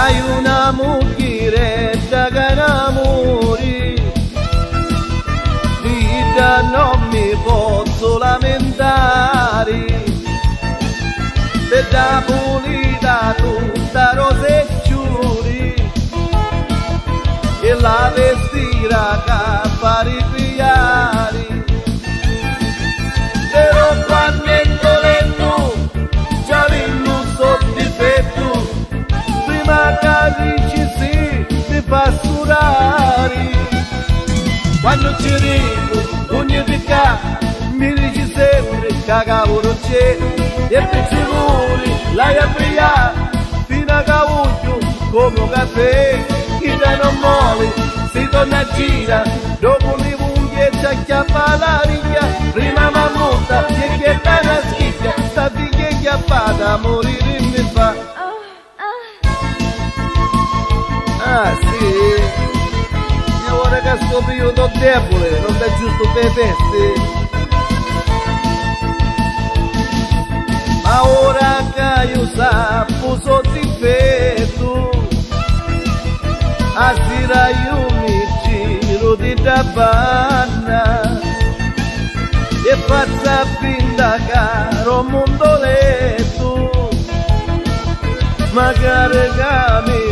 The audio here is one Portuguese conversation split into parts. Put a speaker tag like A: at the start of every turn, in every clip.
A: dai una mucchiretta che amore, vita non mi posso lamentare. Per la pulita tutta rose e la vestira che appare quando ci rido ogni picca mi dici sempre che cavolo c'è e per sicuri l'hai aprita fino a cavuccio come un caffè. Chi te non muove si torna a gira dopo le unghie ci acchiappa la riglia prima mammuta e che sta una schicchia sta figlia chiappata morire mi fa. Ah sì ora che scopri io sono debole non è giusto per vesti Ma ora che io sapo so difetto A sera io mi giro di tabanna E faccio finta caro mondoletto Magari che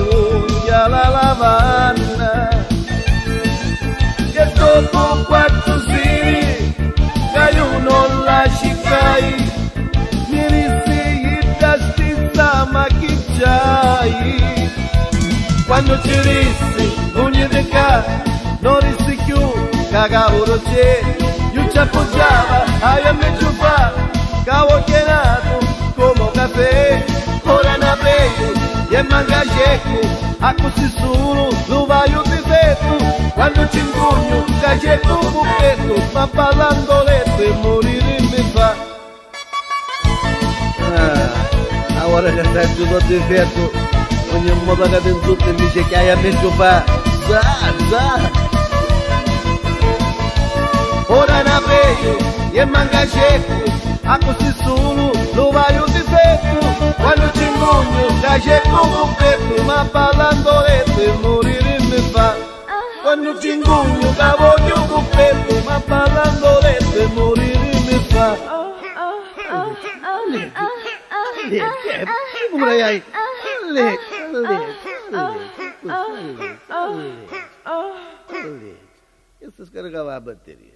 A: più cagavolo c'è io ci appoggiava ai a me fa cavo chienato come caffè ora ne bevo e manca cieco a così solo lo vai un difetto quando ci ingugno cacetto un buchetto ma ballando letto e morire mi fa. Ah, ora che stai tutto difetto ogni modo hai a me fa za za ora na veio e manca cieco a solo lo vai un difetto quando ci ingugno cacetto un petto ma ballando letto e morire mi fa quando ci ingugno che voglio un petto ma ballando letto e morire mi fa Mulai ai. Lek, lek, Este es cargaba batería.